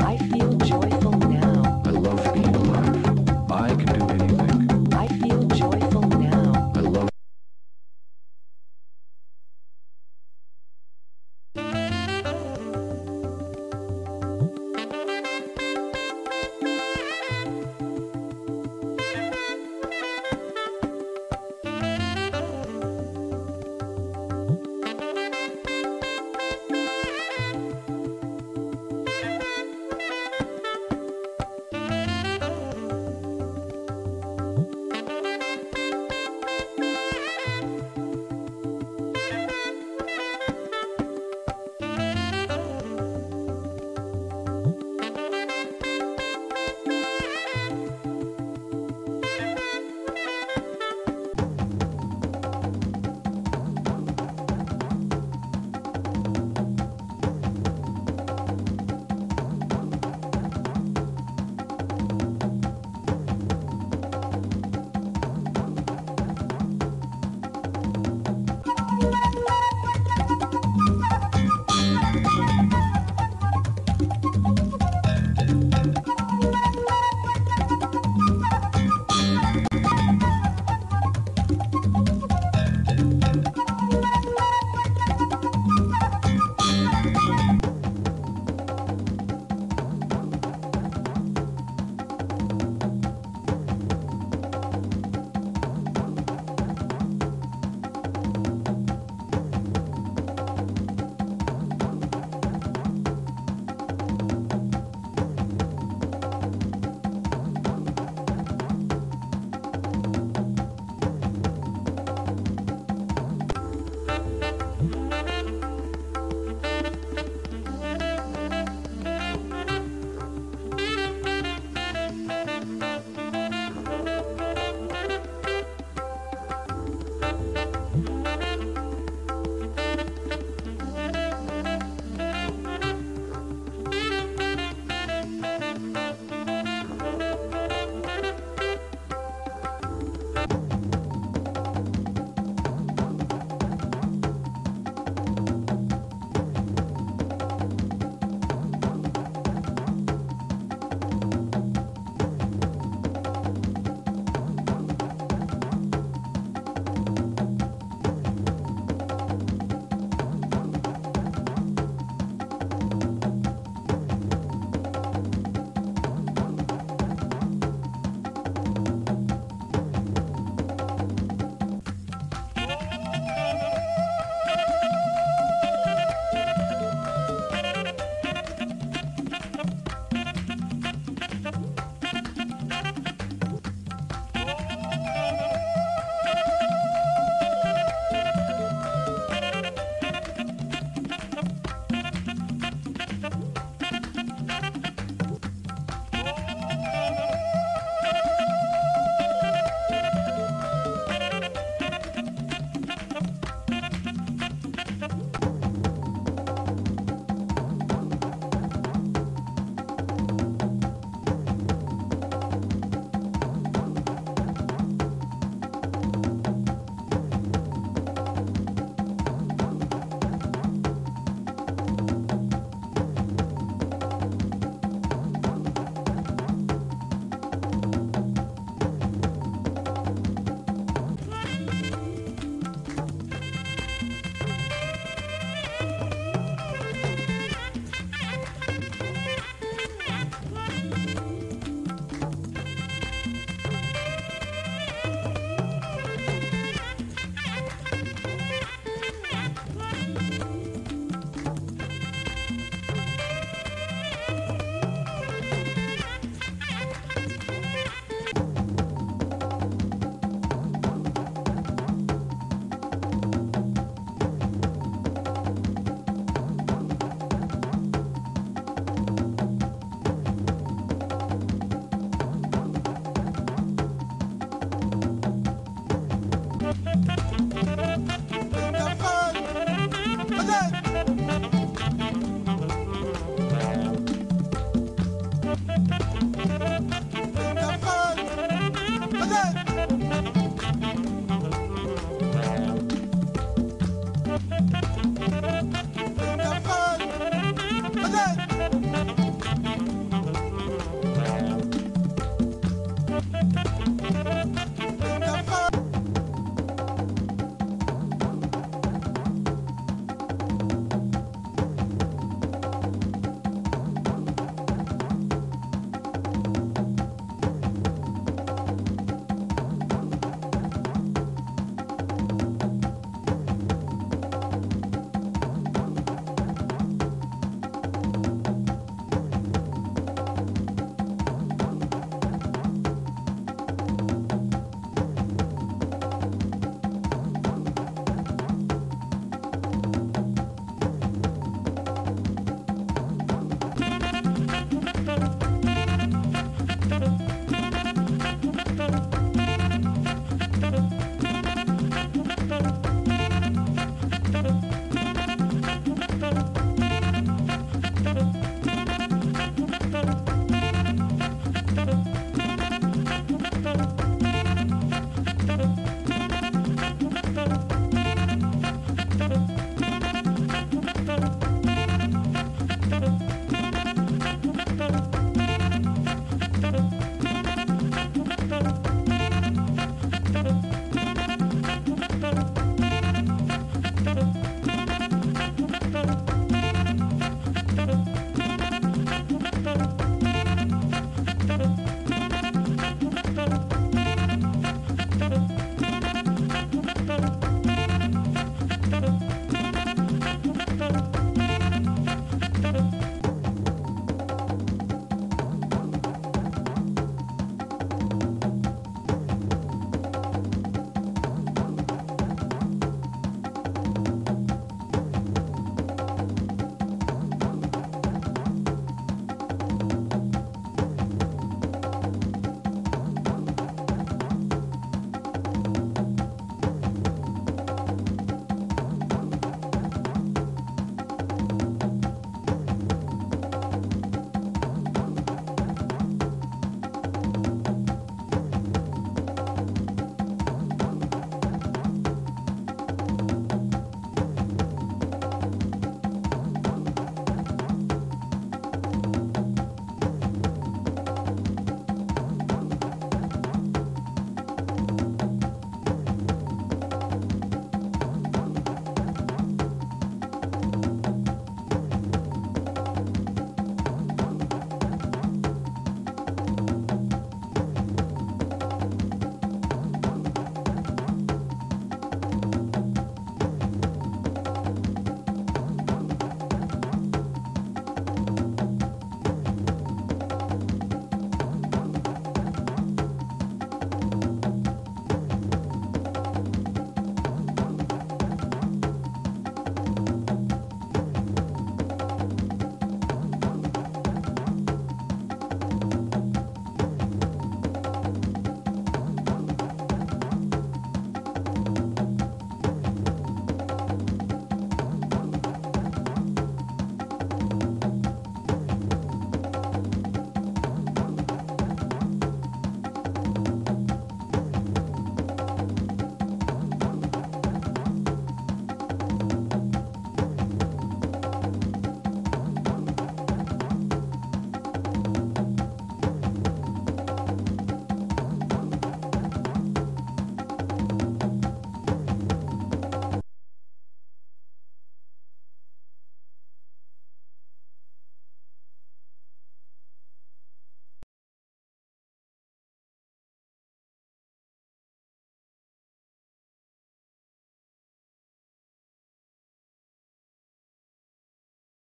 I feel joy.